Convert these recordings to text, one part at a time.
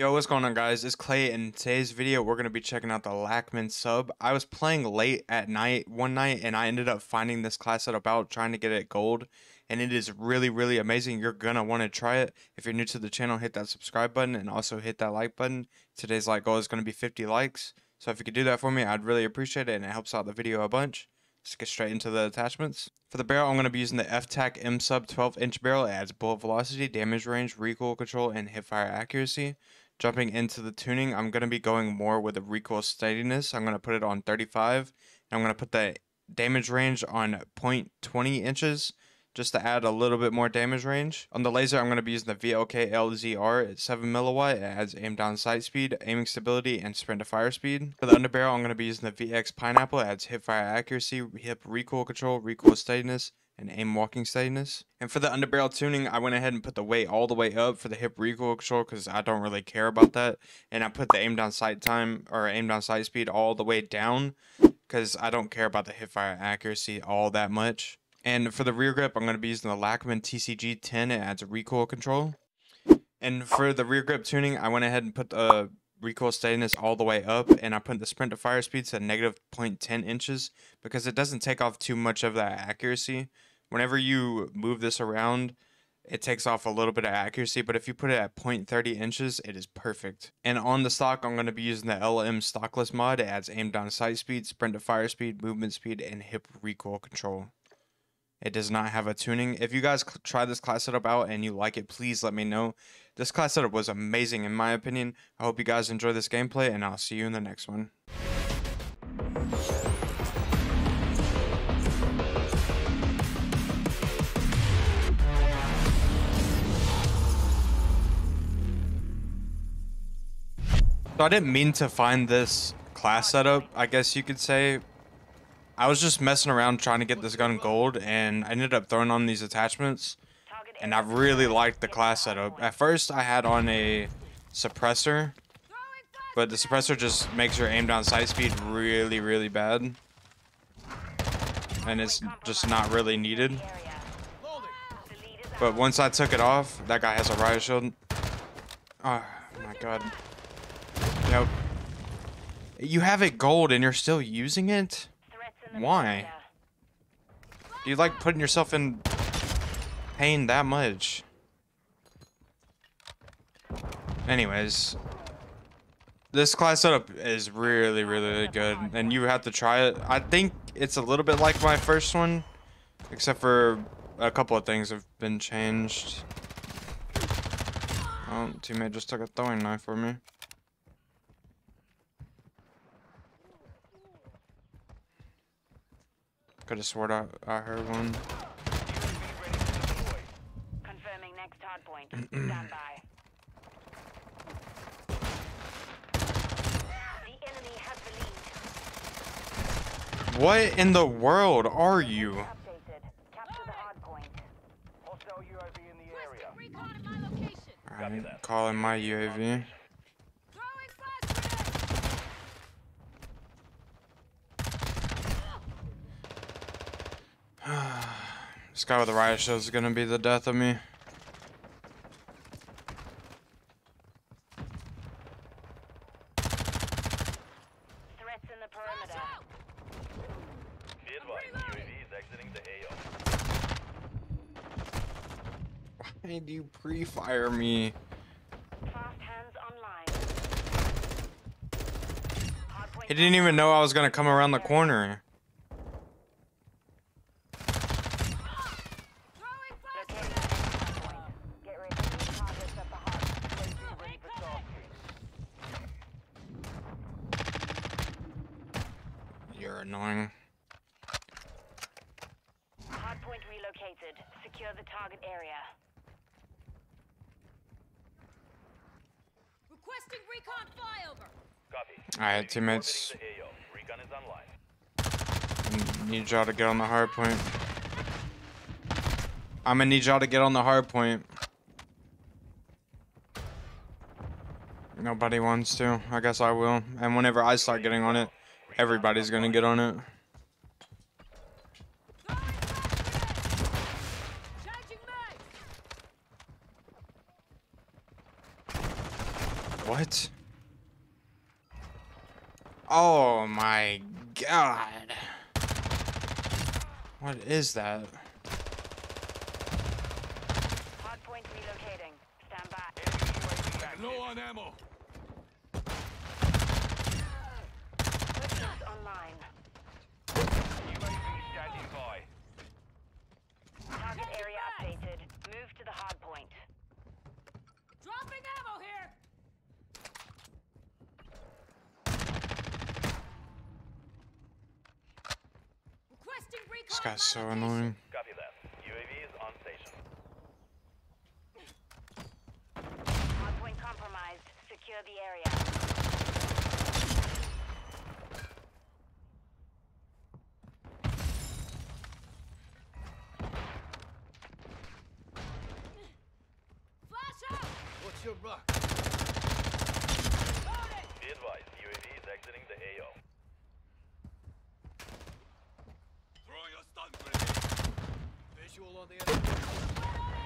Yo, what's going on guys? It's Klay. In today's video, we're going to be checking out the Lachmann sub. I was playing late at night one night and I ended up finding this class at about trying to get it gold. And it is really, really amazing. You're going to want to try it. If you're new to the channel, hit that subscribe button and also hit that like button. Today's like goal is going to be 50 likes. So if you could do that for me, I'd really appreciate it and it helps out the video a bunch. Let's get straight into the attachments. For the barrel, I'm going to be using the F-Tac M-Sub 12 inch barrel. It adds bullet velocity, damage range, recoil control, and hipfire accuracy. Jumping into the tuning, I'm going to be going more with a recoil steadiness. I'm going to put it on 35. And I'm going to put the damage range on 0.20 inches just to add a little bit more damage range. On the laser, I'm going to be using the VLK LZR at 7 milliwatt. It adds aim down sight speed, aiming stability, and sprint to fire speed. For the underbarrel, I'm going to be using the VX Pineapple. It adds hip fire accuracy, hip recoil control, recoil steadiness, and aim walking steadiness. And for the underbarrel tuning, I went ahead and put the weight all the way up for the hip recoil control because I don't really care about that. And I put the aim down sight time or aim down sight speed all the way down because I don't care about the hip fire accuracy all that much. And for the rear grip, I'm going to be using the Lachmann TCG 10. It adds recoil control. And for the rear grip tuning, I went ahead and put the recoil steadiness all the way up and I put the sprint to fire speed to negative 0.10 inches because it doesn't take off too much of that accuracy whenever you move this around, it takes off a little bit of accuracy, but if you put it at 0.30 inches, it is perfect. And on the stock, I'm going to be using the LM stockless mod. It adds aim down sight speed, sprint to fire speed, movement speed, and hip recoil control. It does not have a tuning. If you guys try this class setup out and you like it, please let me know. This class setup was amazing in my opinion. I hope you guys enjoy this gameplay, and I'll see you in the next one. So I didn't mean to find this class setup, I guess you could say. I was just messing around trying to get this gun gold, and I ended up throwing on these attachments. And I really liked the class setup. At first, I had on a suppressor, but the suppressor just makes your aim down sight speed really, really bad. And it's just not really needed. But once I took it off, that guy has a riot shield. Oh my god. Yep. You have it gold and you're still using it? Why? Do you like putting yourself in pain that much? Anyways. This class setup is really, really good. And you have to try it. I think it's a little bit like my first one. Except for a couple of things have been changed. Oh, teammate just took a throwing knife for me. Could have sworn I, I heard one. Confirming next hard point. Stand by. The enemy has the lead. What in the world are you? Updated. Capture the hard point. Hostile UAV in the. I'm calling my UAV. this guy with the riot shield is gonna be the death of me. Threats in the perimeter. Be advised, UAV is exiting the AO. Why do you pre-fire me? Fast hands online. He didn't even know I was gonna come around the corner. located next hardpoint. Get ready. New targets at the hardpoint. UAV ready for tasking. You're annoying. Hardpoint relocated. Secure the target area. Requesting recon flyover. Copy. Alright, UAV teammates. orbiting the AO. Recon is online. I need y'all to get on the hard point. I'm gonna need y'all to get on the hard point. Nobody wants to. I guess I will. And whenever I start getting on it, everybody's gonna get on it. What? Oh my god. What is that? Hardpoint relocating. Stand by. Low on ammo. Switches online. UAV standing by. Target area updated. Move to the hardpoint. Dropping ammo here. Requesting recon. This guy's so modification. annoying. Copy that. UAV is on station. Hardpoint compromised. Secure the area. Flash out. What's your buck? Be advised, UAV is exiting the AO. Throwing a stun grenade. Visual on the enemy.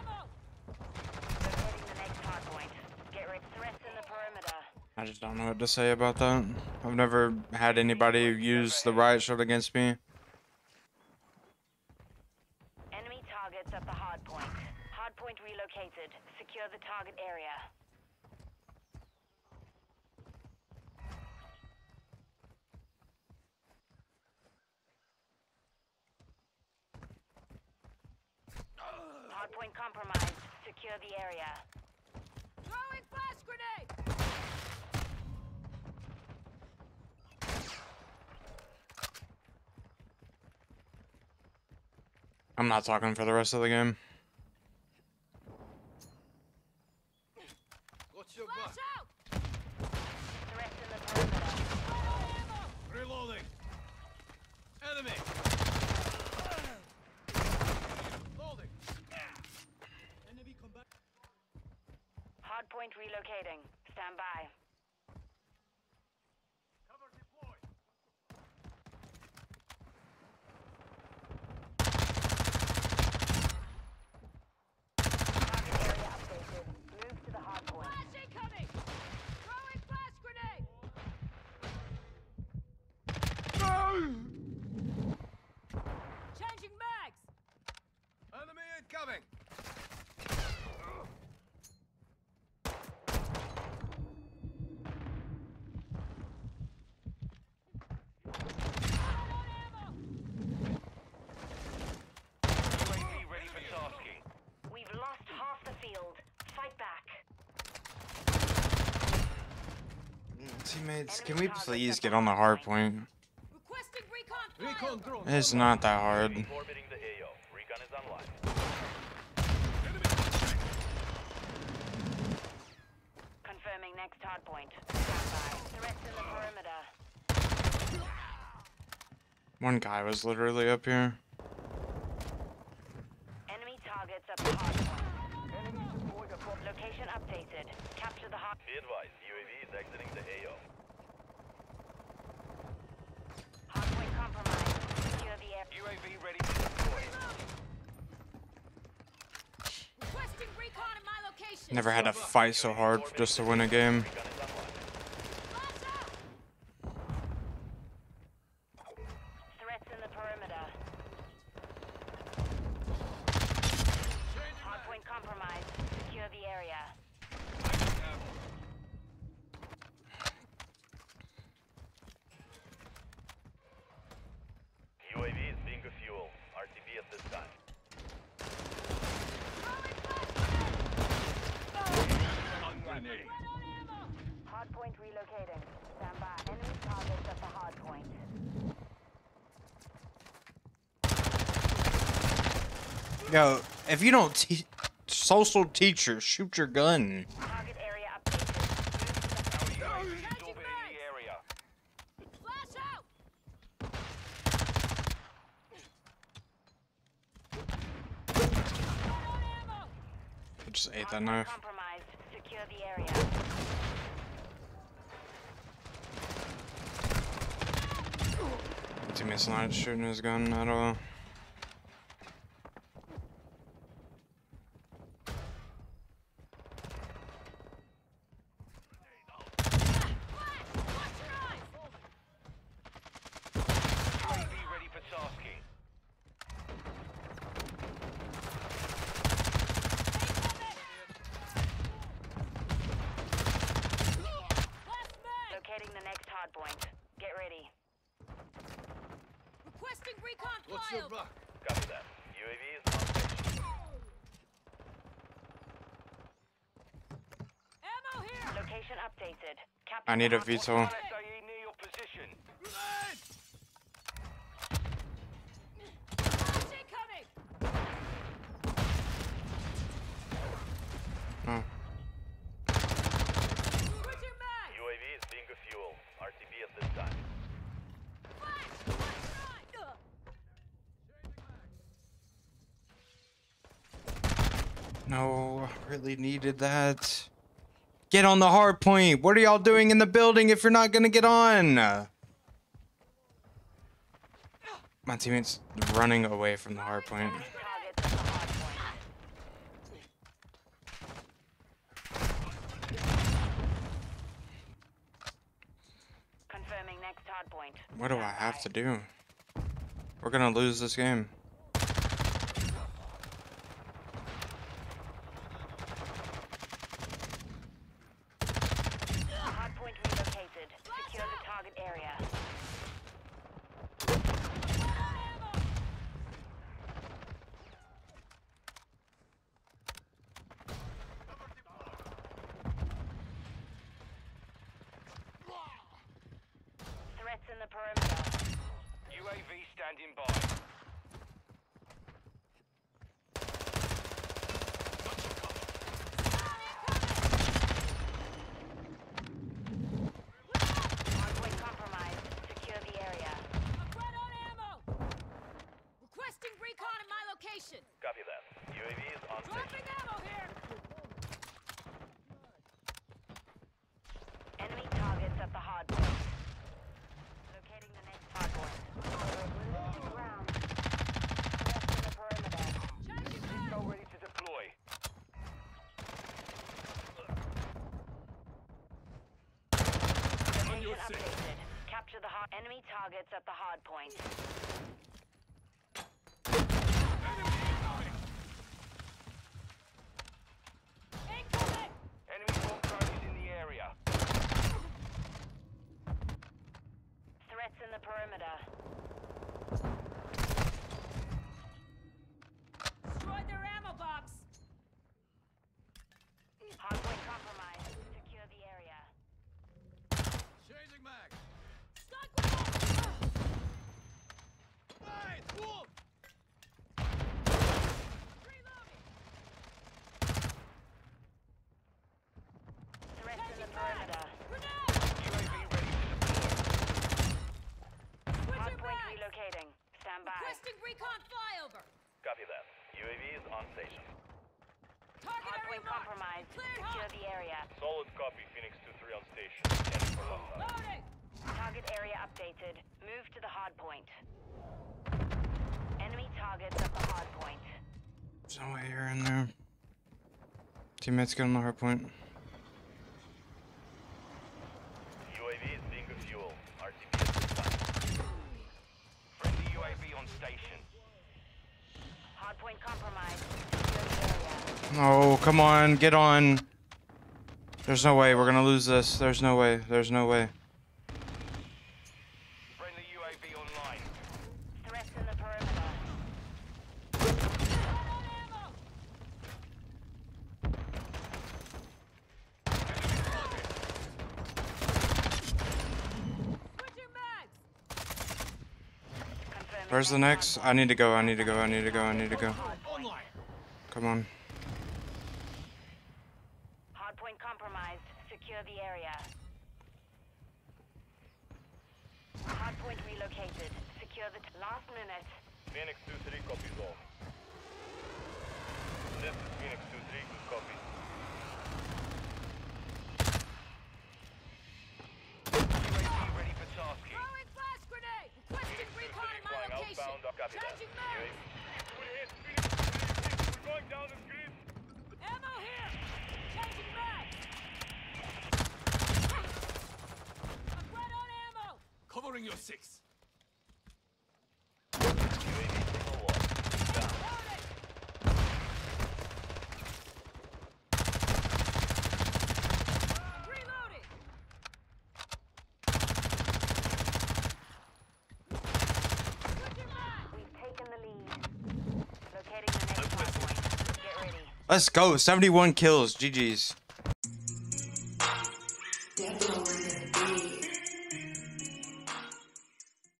Ammo. Locating the next hardpoint. Get rid threats in the perimeter. I just don't know what to say about that. I've never had anybody use the riot shield against me. Enemy targets at the hardpoint. Hardpoint relocated. Secure the target area. Hardpoint compromised. Secure the area. Throwing flash grenade. I'm not talking for the rest of the game. What's your Flash buck? out. Threats in the perimeter. Ammo. Reloading. Enemy. Loading. Enemy combat. Hardpoint relocating. Stand by. Cover deployed. Target area updated. Move to the hardpoint. Flash incoming. Throwing flash grenade. Changing mags. Enemy incoming. UAV ready for tasking. We've lost half the field. Fight back. Teammates, can we please get on the hard point? Requesting recon Recon flyover. drone. It's not that hard. UAV orbiting the AO. Recon is online. Enemy. Confirming next hardpoint. Stand by. Threats in the perimeter. One guy was literally up here. Enemy targets at the. Location updated. Capture the hard. Be advised, UAV is exiting the AO. Hardpoint compromised. Secure the air. UAV ready to deploy. Requesting recon at my location. Never had to fight so hard just to win a game. Recon is online. Flash out. Threats in the perimeter. Hardpoint compromised. Secure the area. UAV is being fuel. RTB at this time. Throwing flash grenade. Stun grenade. Red on ammo. Hardpoint relocating. Stand by. Enemy targets at the hardpoint. Yo, if you don't te- social teacher, shoot your gun. Target area updated. UAV is Changing orbiting mags. the area. Flash out. Red on ammo. I just ate that knife. compromised. Secure the area. Teammate's not shooting his gun at all. Shield flyover. Copy that. UAV is on station. Ammo here. Location updated. Capture I need a hard point. VTOL. SIE near your position. Grenade! Flash incoming. Oh. Switching mag. UAV is being fuel. RTB at this time. Flash. Flash line. No, I really needed that. Get on the hard point. What are y'all doing in the building if you're not gonna get on? My teammate's running away from the hard point. Targets at the hard point. Confirming next hard point. What do I have to do? We're gonna lose this game. Hard point relocated. Secure the target area. Threats in the perimeter. UAV standing by. Hard compromised. Secure the area. I'm on ammo. Requesting recon in my location. Copy that. UAV is on station. Dropping ammo here. Enemy targets at the hard point. Locating the next hard point. Losing ground. Threats in the perimeter. Changing mag. ready to deploy. Location your six. updated. Capture the hard enemy targets at the hard point. Incoming. Enemy bomb target in the area. Threats in the perimeter. Destroyed their ammo box. Hardpoint compromised. Secure the area. Changing mag. Stun grenade. Right, wolf! Reloading. Threats in the Changing mag. perimeter. Grenade. UAV ready to deploy. Switching Hardpoint mag. relocating. Stand by. Requesting recon flyover. Copy that. UAV is on station. Target area Hardpoint marked. compromised. Cleared Secure hot. the area. Solid copy. Phoenix 2-3 on station. Scanning for hostile. Loading. Target area updated. Move to the hard point. Enemy targets at the hard point. There's no way in there. Teammates get on the hard point. UAV is being fuel. RTB at this time. Friendly UAV on station. Hardpoint compromised. Secure the area. Oh, come on, get on. There's no way we're gonna lose this. There's no way. There's no way. Friendly UAV online. Threats in the perimeter. Right on ammo. Switching mags. Confirming Where's the next? I need to go. I need to go. I need to go. I need to go. Come on. Hardpoint compromised. Secure the area. Hardpoint relocated. Secure the t- last minute. Phoenix 2-3 copies all. This is Phoenix 2-3. Good copy. UAV ready for tasking. Throwing flash grenade. Requesting recon in my location. outbound. Copy. Changing mags. We're going down the street. Ammo here. Changing mags. I'm right on ammo. Covering your six. UAV signal lost. Down. Loading. Reloading. Switching mags. We've taken Let's go. 71 kills. GG's.